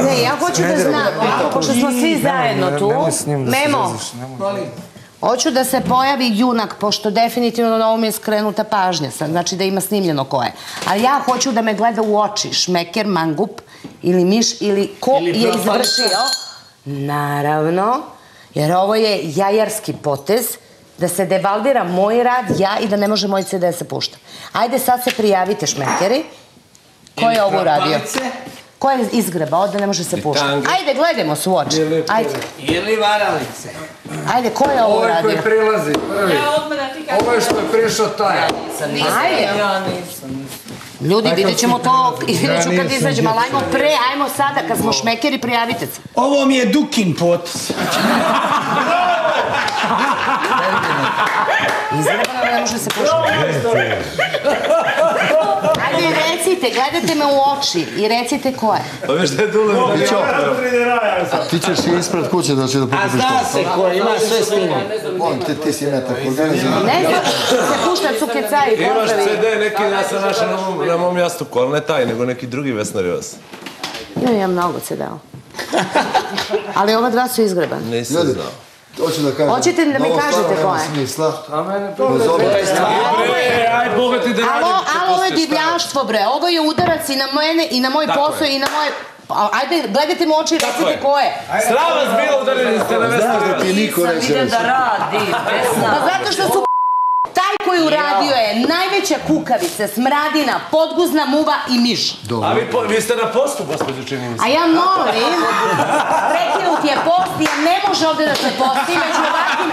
Ne, ja hoću da znam, ovako, pošto smo svi zajedno tu, Memo, hoću da se pojavi junak, pošto definitivno na ovom je skrenuta pažnja, sad, znači da ima snimljeno ko je. Ali ja hoću da me gleda u oči, šmeker, mangup, ili miš, ili ko je izvršio. Naravno, jer ovo je jajarski potez, da se devalvira moj rad, ja, i da ne može moj CD da se pušta. Ajde, sad se prijavite, šmekeri. Ko je ovo uradio? Ko je izgrebao da ne može se puštati? Ajde, gledajmo su oči. Ajde, Ili varalice. ajde, ko je ovo Ovo je uradio? koji prilazi, prvi. Ovo je što je prišao taj. Ajde. Ljudi, vidjet ćemo to, vidjet ću kad izađemo, ali ajmo pre, ajmo sada, kad smo šmekeri, prijavite se. Ovo mi je Dukin potis. Izgrebano ne može se puštati. Recite, gledajte me u oči i recite ko je. Pa veš da je Dule Mićo, ti ćeš i ispred kuće da će da A pokupiš zna to. se ko ima sve snimano. On, ti, ti si metak organizovan. Ne znam, se pušta cukeca i Imaš pozdravi. CD neki, ja sam našao na mom, na mom jastuku, ali ne taj, nego neki drugi Vesna Rivas. Imam ja mnogo CD-a. Ali ova dva su izgrebana. Nisam znao. Hoću da kažem. Hoćete da mi kažete ko je? Smisla. A mene Bez obzira. E, aj, Boga ti da Alo, alo, ovo je divljaštvo, bre. Ovo je udarac i na mene, i na moj posao, i na moje... Pa, Ajde, gledajte mu oči i recite ko je. Sram vas bilo udarili ste na Vesna Znaš da ti niko neće reći. radi, Pa zato što su Koji uradio je najveća kukavica, smradina, podguzna muva i miš. A vi, po, vi ste na postu, gospođo, čini mi se. A ja molim, prekinut je post, jer ne može ovde da se posti među ovakvim...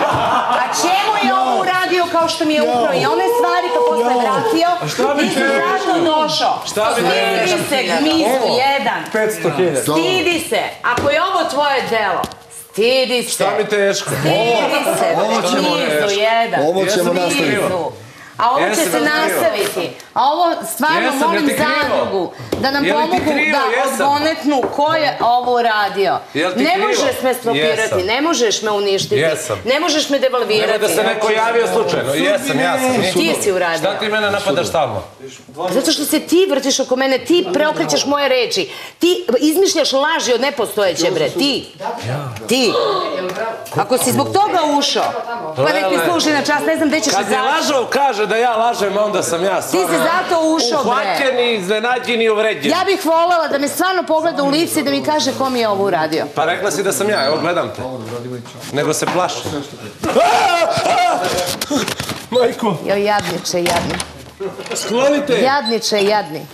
A čemu je ovo uradio kao što mi je ukrao i one stvari kad posle vratio? šta bi Ti si te- zato došao. Šta bi te- Stidi se, gmizu, jedan. 500 hiljada. Stidi se. Ako je ovo tvoje delo, stidi se. Šta mi teško? Stidi se, ovo ćemo. Ovo ćemo nastaviti. A ovo će se nastaviti. A ovo stvarno Jesam, molim zadrugu da nam pomogu krivo? da Jesam. odgonetnu ko je ovo ti Ne krivo? možeš me stopirati, ne možeš me uništiti, Jesam. ne možeš me Nemoj devalvirati. da se neko javio slučajno. Jesam, ja sam. Ti si uradio. Šta ti mene napadaš stalno? Zato što se ti vrtiš oko mene, ti preokrećeš moje reči. Ti izmišljaš laži od nepostojeće, bre. Ti. Ti. Ako si zbog toga ušao, pa nek ti Lele. služi na čas, ne znam gde ćeš Kad je izaći. lažao kaže da ja lažem, onda sam ja Ti stvarno... si zato ušao, bre. Uhvaćeni, iznenađeni i uvređeni. Ja bih voljela da me stvarno pogleda u lice i da mi kaže ko mi je ovo uradio. Pa rekla si da sam ja, evo gledam te. Nego se plašim. Majko, Joj, jadniče, jadni. sklonite! Jadniče, jadni.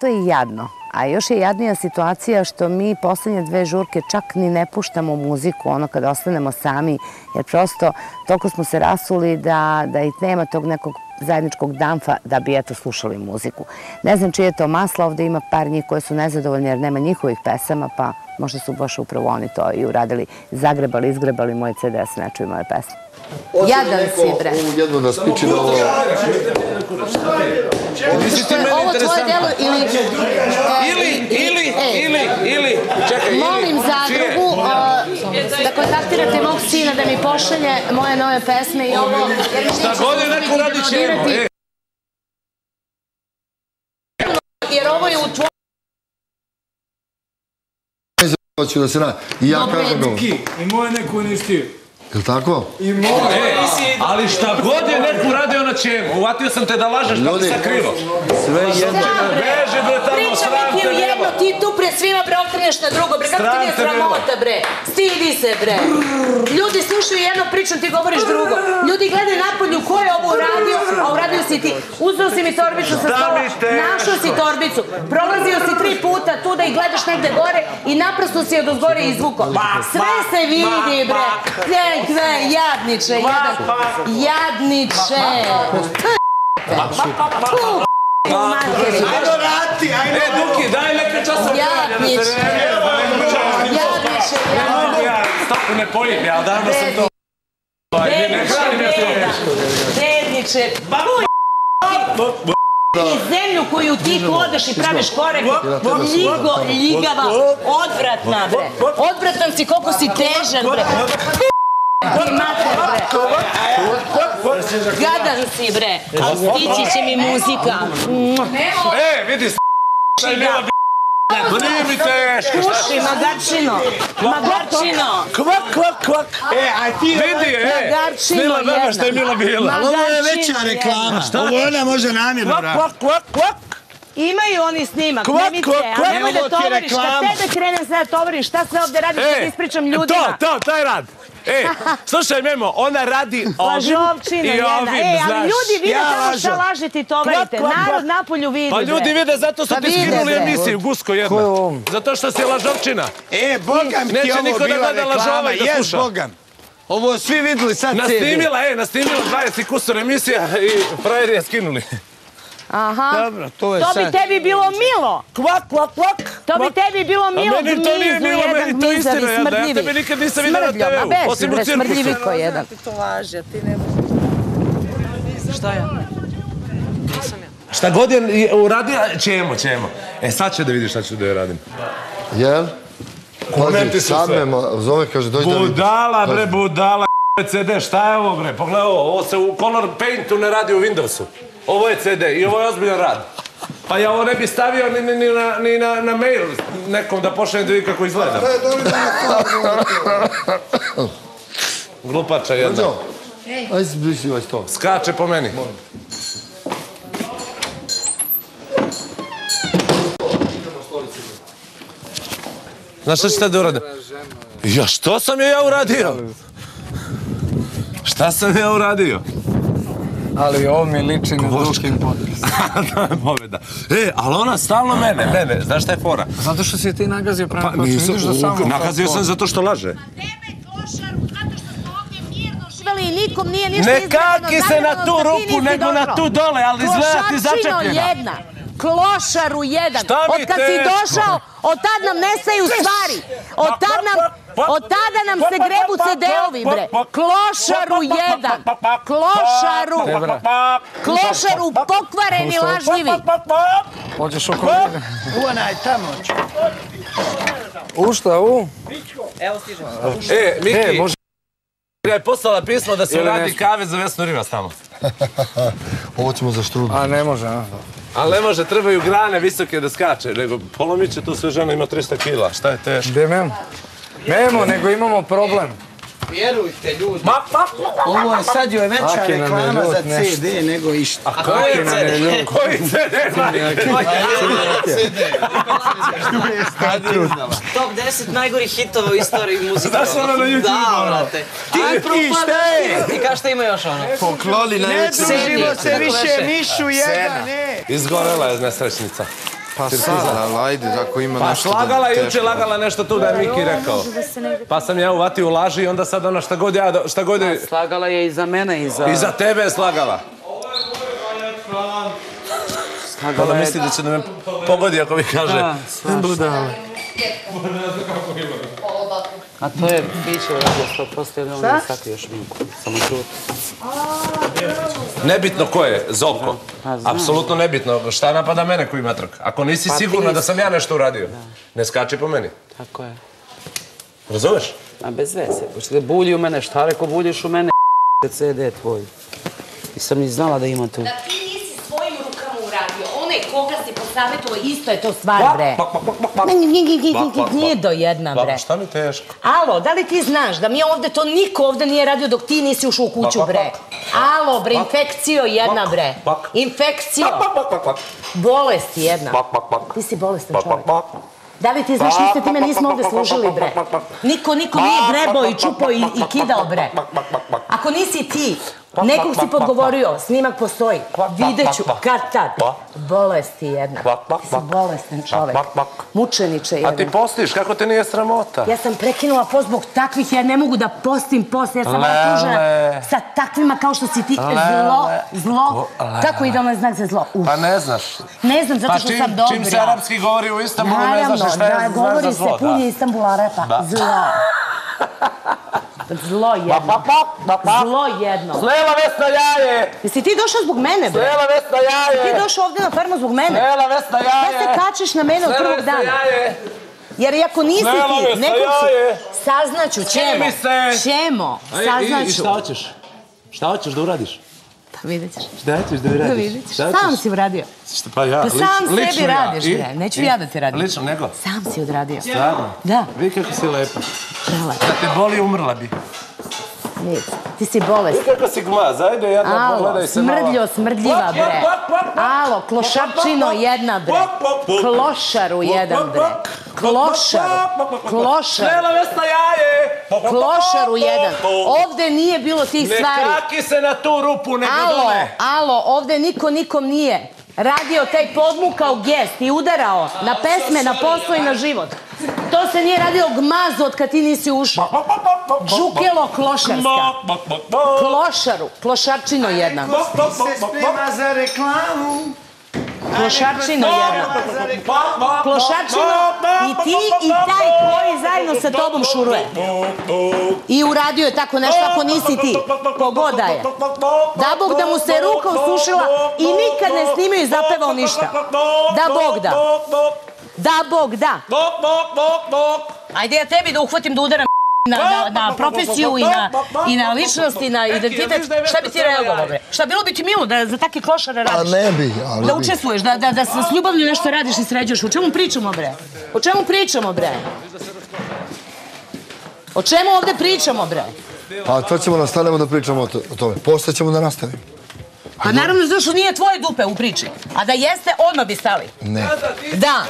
To je jadno. A još je jadnija situacija što mi poslednje dve žurke čak ni ne puštamo muziku, ono kad ostanemo sami, jer prosto toliko smo se rasuli da, da i nema tog nekog zajedničkog damfa da bi eto slušali muziku. Ne znam čije je to maslo, ovde ima par njih koje su nezadovoljni jer nema njihovih pesama, pa možda su baš upravo oni to i uradili, zagrebali, izgrebali moj CD, da se ne čuju moje pesme. Jadan si, bre. U jednu nas piči na ovo. Ovo tvoje delo ili, e, ili, ili, čekaj, ili. Molim zadrugu a, da kontaktirate mog sina da mi pošalje moje nove pesme i ovo. Šta god je neko radi ćemo, e. Jer ovo je u tvojom... Hoću da se na... I ja kažem ovo. I moje neko uništio. Je li tako? I moje. E, ali šta god je neko uradio na čemu, uvatio sam te da lažeš, Ljudi, ti sakrivo. Sve jedno. Beži bre tamo, Pričam sram ti te u jedno, ti tu pre svima bre okreneš na drugo, bre, kako ti nije sramota, bre? Stidi se, bre. Ljudi slušaju jedno pričam, ti govoriš drugo. Ljudi gledaju napolju ko je ovo uradio, a uradio si ti. Uzeo si mi torbicu sa stola, našao si torbicu, prolazio si tri puta tu da ih gledaš negde gore i naprosto si je od ozgore izvukao. Sve se vidi, bre. Sve, sve, jadniče, jadan. Jadniče. Tu, materi. E, Duki, daj neke časove Jadniče. da ne mogu časti. Jadniče, Ne jadniče. mogu ja, stopu ne pojim, ja odavno sam to... Ovaj, Ne, ne hranim ja to. Bedniče, i zemlju koju ti hodaš i praviš koreke, ljigo, ljigava, odvratna bre. Odvratan si koliko si težan bre. Ti mater bre. Gadan si bre. Stići će mi muzika. E, vidi, s***, šta je bila b****, ovo Pa nije mi teško? Sluši, magarčino. Magarčino. Kvak, kvak, kvak. E, a ti... Vidi, e, Magarčino snila beba jedna. što je Mila bila. Ovo je veća reklama. Šta? Ovo ona može namjerno Kvak, raditi. kvak, kvak, kvak. Imaju oni snimak, Kvak, ne mi kvak, a kvak. nemoj da tovariš, kad tebe krenem sad da tovariš, šta sve ovde radiš, da ti ispričam ljudima. To, to, taj rad. E, slušaj Memo, ona radi ovim Lažovčina i jedna. ovim, E, ali znaš. ljudi vide Ja tamo šta lažem. lažete i tovarite. Kvak, kvak, Narod napolju vidi, Pa ljudi vide, zato što Pa ti skinuli emisiju, Gusko jedna. Zato što si lažovčina. E, Bogam ti Neće ovo niko da bila gleda reklama. lažova i da Jes, sluša. Bogam. Ovo svi videli sad CD. Nasnimila, e, nasnimila 20 kusur emisija i frajeri je skinuli. Aha. Dobro, to je To bi sad. tebi bilo milo. Kvak, kvak, kvak. To bi tebi bilo A milo meni to nije milo, meni to je istina, ja- da ja smrdljivi. tebe nikad nisam vidio na TV-u, osim u bre, cirkusu. smrdljiviko jedan. Ti to važi, a ti ne... Šta ja? Šta god je uradio, ćemo, ćemo. E, sad će da vidiš šta ću da joj radim. Jel? Momenti Pazi, su sad sve. zove, kaže, dođi da vidiš. Budala, bre, budala, CD, šta je ovo, bre? Pogledaj ovo, ovo se u Color Paintu ne radi u Windowsu. Ovo je CD i ovo je ozbiljan rad. Pa ja ovo ne bi stavio ni, ni, ni, na, ni na, na mail nekom da pošaljem da vidi kako izgleda. Glupača jedna. Dođo. Ajde se bliži ovaj stol. Skače po meni. Znaš šta ću sad da uradim? Ja, što sam je ja uradio? Šta sam ja uradio? Ali ovo mi liči na Dukin podcast. to je pobjeda. E, ali ona stalno mene, mene, znaš šta je fora? Zato što si ti nagazio prema Pa pa, nisam, vidiš da samo... nakazio sam zato što laže. tebe klošaru, zato što smo ovdje mirno živeli i nikom nije ništa Ne izgledano, kaki se na tu da nisi nego na tu dole, ali izgleda ti začepljena. jedna, klošaru jedan. Šta mi Od kad si došao, od tad nam nestaju stvari. Od tad nam, od tada nam se grebu CD-ovi, bre. Klošaru jedan. Klošaru. Klošaru pokvareni lažljivi. Hoćeš oko mene? U onaj tamo. U šta, u? Evo stižem. E, Miki, E, može- je poslala pismo da se Ili radi nešto. kave za Vesnu Rivas tamo. Ovo ćemo za štrudu. A ne može, a? Ali ne može, trebaju grane visoke da skače, nego polomit će tu sve žena, ima 300 kila, šta je teško? Gdje Memo? Memo, nego imamo problem. Vjerujte ljudi, Ma, ma, ovo je sad joj veća je reklama za nešto. CD nego išta. koji nam je ljut. Koji CD, majke? Top 10 najgorih hitova u istoriji muzike. Znaš ono na YouTubeu, Da, ono? brate. Ti propadaš. I kaš šta ima još ono? Pokloli na Ne YouTube. se više mišu jedna, ne. Izgorela je nesrećnica. Pa sad, ali ajde, ako ima Pa nešto... slagala je juče, lagala nešto tu da je Miki rekao. Pa sam ja uvatio u laži i onda sad ona šta god ja, šta god je... Slagala je i za mene i za... I za tebe je slagala. Slagala Ona je... misli da će da me pogodi ako mi kaže. Da, svašta. A to je biće uradio sto posto ili on ne sakrio još minku. Samo čut. Nebitno ko je, Zoko. Pa. Apsolutno nebitno. Šta napada mene koji ima trk? Ako nisi Pa ti sigurna da sam ja nešto uradio, ne skači po meni. Tako je. Razumeš? A bez veze. Pošto bulji u mene, šta reko buljiš u mene, CD tvoj. Nisam ni znala da ima tu. Da ti nisi svojim rukama uradio, onaj koga si posavjetovao, isto je to stvar, bre. Bak, bak, bak, bak, bak. Nije do jedna, bre. Šta mi teško? Alo, da li ti znaš da mi ovde to niko ovde nije radio dok ti nisi ušao u kuću, bre? Alo, bre, infekcijo jedna, bre. Infekcijo. Bolest jedna. Ti si bolestan čovjek. Da li ti znaš, niste time nismo ovde služili, bre. Niko, niko nije grebao i čupao i, i kidao, bre. Ako nisi ti, nekog si podgovorio, snimak postoji. Vidjet ću, kad tad. Bolesti jedna. Ti si bolestan čovjek. Mučeniče A ti jedan. postiš, kako te nije sramota? Ja sam prekinula post zbog takvih, ja ne mogu da postim post, ja sam Lele. optužena sa takvima kao što si ti. Zlo, zlo. Kako ide onaj znak za zlo? Uf. Pa ne znaš. Ne znam, zato Pa što čim, sam dobra. čim se arapski govori u Istanbulu, ne Naravno, znaš šta je znak govori za se, zlo. pun je da. Istanbula repa. Da. Zlo. Zlo jedno. Zlo jedno. Slela Vesna jaje! Jesi ti došao zbog mene, bre? Slela Vesna jaje! Ti došao ovdje na farmu zbog mene? Slela Vesna Ja jaje! se kačeš na mene od Slela prvog Vesna dana. jaje! Jer ako nisi ti, jaje. si... Saznaću, ćemo. mi se. Ćemo, saznaću. hoćeš? Šta hoćeš da uradiš? Vidjet ćeš. Šta ćeš da mi Da radiš? vidjet ćeš. Šta ćeš? Sam si uradio. Šta, Pa ja, Pa lično, sam lično sebi ja. radiš, I- bre. Neću i- ja da ti radim. Lično nego? Sam si odradio. Stvarno? Da. Vi kako si lepa. Prela. Da te boli, umrla bi. Nic. Ti si bolest. Vi kako si gmaz, ajde jedna Alo, pogledaj se malo. smrdljo, smrdljiva, bre. Alo, klošarčino jedna, bre. Klošaru jedan, bre. Klošaru. Klošaru. Lela Vesna jaje! Klošaru jedan. Ovde nije bilo tih Ne stvari. kaki se na tu rupu, nego Alo, dole. alo, ovde niko nikom nije radio taj podmukao gest i udarao na pesme, na posao i na život. To se nije radio gmazu od kad ti nisi ušao. Žukelo klošarska. Klošaru, klošarčino jedna. Sprema za reklamu. Klošarčino jedna. Klošarčino i ti i taj koji zajedno sa tobom šuruje. I uradio je tako nešto ako nisi ti. Kogod da je. Da Bog da mu se ruka osušila i nikad ne snimio i zapevao ništa. Da Bog da. Da Bog da. Ajde ja tebi da uhvatim da udaram na, na, na profesiju i na, i na ličnost i na identitet. Šta bi ti reagovao, bre? Šta, bilo bi ti milo da za takve klošare A radiš? ne bi, ali Da učestvuješ, da, da, da s ljubavlju nešto radiš i sređuješ. O čemu pričamo, bre? O čemu pričamo, bre? O čemu ovde pričamo, bre? A to ćemo nastavljamo da pričamo o tome. Posle ćemo da nastavimo. Pa naravno zašto nije tvoje dupe u priči. A da jeste, odmah bi stali. Ne. Da,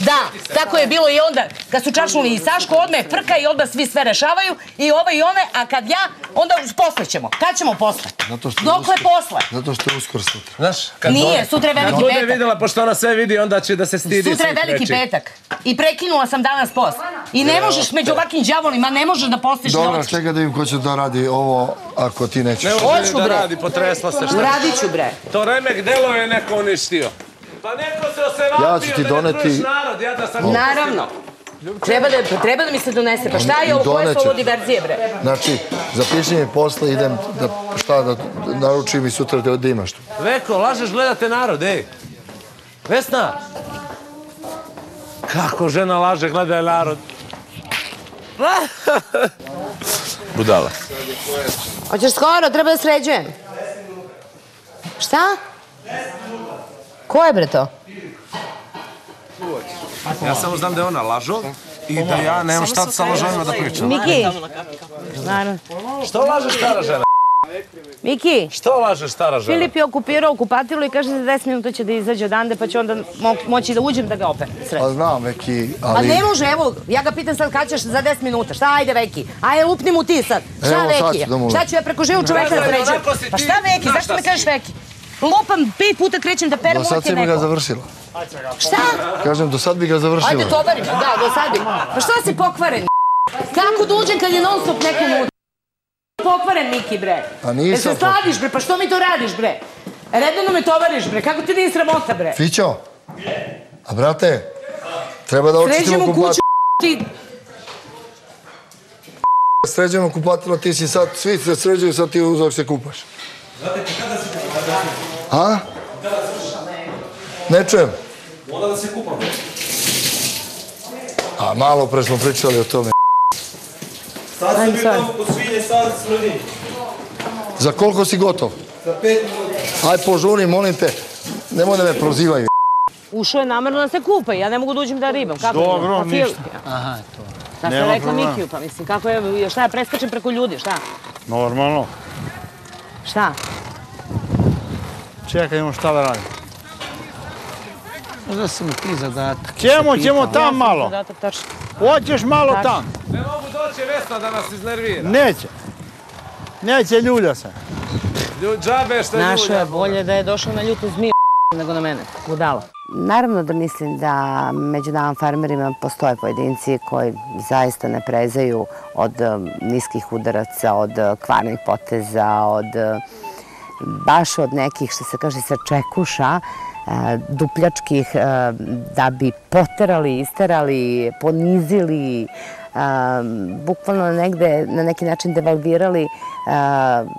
da, tako je bilo i onda kad su čačnuli i Saško, odmah je frka i odmah svi sve rešavaju i ove i one, a kad ja, onda posle ćemo. Kad ćemo posle? Zato što je Dokle posle? Zato što je uskoro sutra. Znaš, kad Nije, bude- sutra je veliki Kad bude petak. vidjela, pošto ona sve vidi, onda će da se stidi Sutra je veliki reči. petak. I prekinula sam danas post. I ne možeš među ovakvim džavolima, ne možeš da postiš Dobro, noć. čekaj da im ko će da radi ovo ako ti nećeš. Ne Hoću, da radi, potresla se šta. Uradit ću, bre. To remek delo je neko uništio. Pa neko se osevapio Ja ću ti da ne doneti- truješ narod, ja da sam... Naravno. Treba da, treba da mi se donese. Pa šta je ovo, koje su ovo diverzije, bre? Znači, zapiši mi posle, idem da, šta da naručim i sutra da, da imaš tu. Veko, lažeš, gledate narod, ej. Vesna. Kako žena laže, gleda je narod. Budala. Hoćeš skoro, treba da sređujem. Šta? Ko je bre to? Ja samo znam da je ona lažo i da ja nemam šta sa lažovima da pričam. Miki. Naravno. Što lažeš stara žena? Miki. Što lažeš stara žena? Filip je okupirao kupatilu i kaže za 10 minuta će da izađe odande pa će onda mo moći da uđem da ga opet sredim. Pa znam, neki, Pa ali... ne može, evo, ja ga pitam sad kad ćeš za 10 minuta. Šta, ajde Veki? Ajde, lupni mu ti sad. Šta Evo, Veki? Šta ću ja preko živu čoveka da si Pa šta Veki? Zašto si. kažeš Veki? Lupam, pet puta krećem da perem Do sad si mi ga neko. završila. Šta? Kažem, do sad bi ga završila. Ajde, tovarim, da, do sad bi. Pa šta si pokvaren? Kako da uđem kad je non stop neko unutra? Pokvaren, Miki, bre. A nisam Jel se sladiš, bre? Pa što mi to radiš, bre? Redovno me tovariš, bre. Kako ti nije sramota, bre? Fićo? A brate, treba da očistimo Sređemo kupatilo. kuću, ti... Sređujemo kupatilo, ti si sad, svi se sređuju, sad ti uzok se kupaš. A? Ne čujem. Mora da se kupam. A malo pre smo pričali o tome. Sad sam bio tamo kod svinje, sad smrdim. Za koliko si gotov? Za pet minuta. Aj požuri, molim te. Nemoj da me prozivaju. Ušao je namerno da se kupa i ja ne mogu da uđem da ribam. Kako Dobro, ništa. Aha, to. Da sam rekla Mikiju, pa mislim, kako je, šta ja preskačem preko ljudi, šta? Normalno. Šta? Čekaj, imamo šta da radim. Da si mi ti zadatak. Ćemo, ćemo tam sam malo. Hoćeš malo tam. Ne mogu doći Vesna da nas iznervira. Neće. Neće ljulja se. Džabe što je Našo ljulja. je bolje da je došao na ljutu zmiju nego na mene. Budala. Naravno da mislim da među nama farmerima postoje pojedinci koji zaista ne prezaju od um, niskih udaraca, od uh, kvarnih poteza, od uh, baš od nekih, što se kaže, sačekuša, e, dupljačkih, e, da bi poterali, isterali, ponizili, e, bukvalno negde na neki način devalvirali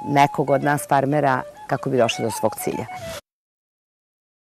nekog od nas farmera kako bi došli do svog cilja.